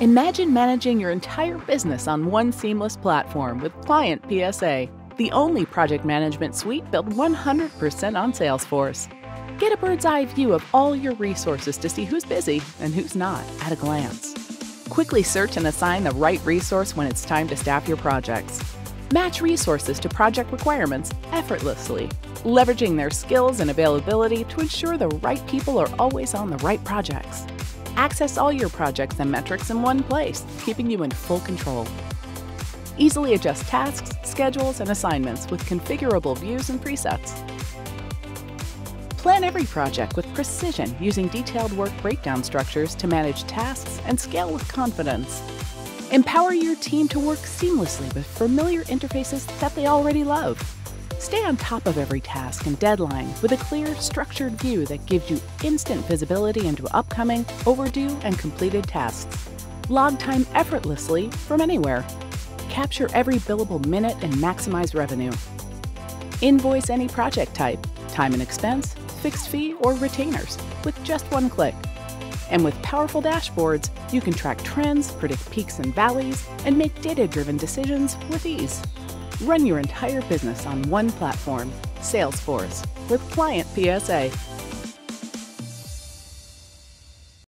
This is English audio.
Imagine managing your entire business on one seamless platform with Klient PSA, the only project management suite built 100% on Salesforce. Get a bird's eye view of all your resources to see who's busy and who's not at a glance. Quickly search and assign the right resource when it's time to staff your projects. Match resources to project requirements effortlessly, leveraging their skills and availability to ensure the right people are always on the right projects. Access all your projects and metrics in one place, keeping you in full control. Easily adjust tasks, schedules, and assignments with configurable views and presets. Plan every project with precision using detailed work breakdown structures to manage tasks and scale with confidence. Empower your team to work seamlessly with familiar interfaces that they already love. Stay on top of every task and deadline with a clear, structured view that gives you instant visibility into upcoming, overdue, and completed tasks. Log time effortlessly from anywhere. Capture every billable minute and maximize revenue. Invoice any project type, time and expense, fixed fee, or retainers with just one click. And with powerful dashboards, you can track trends, predict peaks and valleys, and make data driven decisions with ease. Run your entire business on one platform, Salesforce, with Klient PSA.